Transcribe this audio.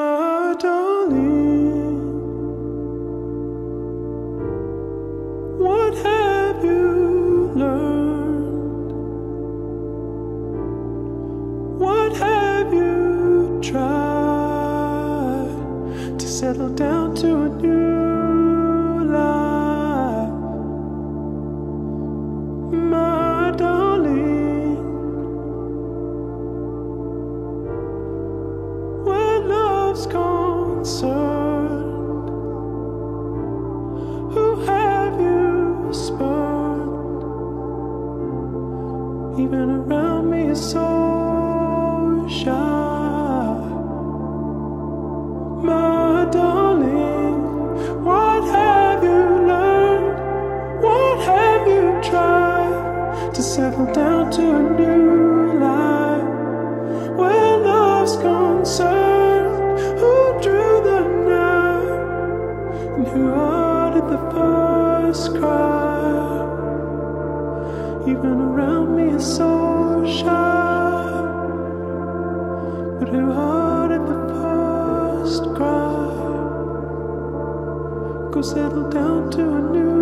my darling. What have you learned? What have you tried to settle down to a new love's concerned, who have you spurned? Even around me is so shy. My darling, what have you learned? What have you tried to settle down to a new life? Who uttered the first cry? Even around me is so shy. But who uttered the first cry? Go settle down to a new